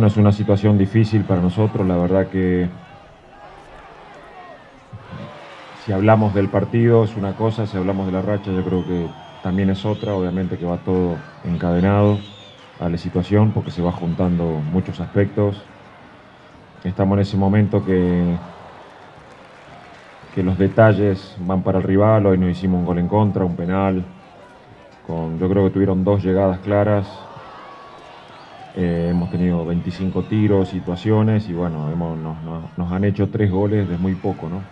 Bueno, es una situación difícil para nosotros, la verdad que si hablamos del partido es una cosa, si hablamos de la racha yo creo que también es otra, obviamente que va todo encadenado a la situación porque se va juntando muchos aspectos. Estamos en ese momento que, que los detalles van para el rival, hoy nos hicimos un gol en contra, un penal, con, yo creo que tuvieron dos llegadas claras, eh, hemos tenido 25 tiros, situaciones y bueno, nos, han hecho tres goles de muy poco, ¿no?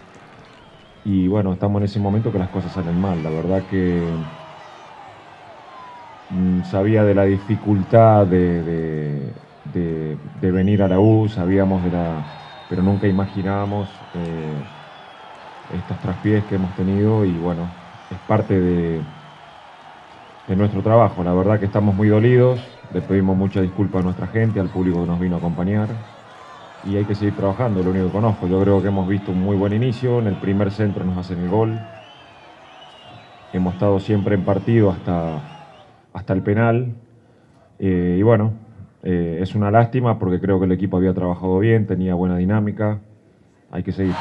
Y bueno, estamos en ese momento que las cosas salen mal. La verdad que mm, sabía de la dificultad de, venir a la U, sabíamos de la. pero nunca imaginábamos eh, estos traspiés que hemos tenido y bueno, es parte de nuestro trabajo. La verdad que estamos muy dolidos, le pedimos mucha disculpa a nuestra gente, al público que nos vino a acompañar. Y hay que seguir trabajando, lo único que conozco. Yo creo que hemos visto un muy buen inicio, en el primer centro nos hacen el gol, hemos estado siempre en partido hasta, hasta el penal, eh, y bueno, eh, es una lástima porque creo que el equipo había trabajado bien, tenía buena dinámica, hay que seguir.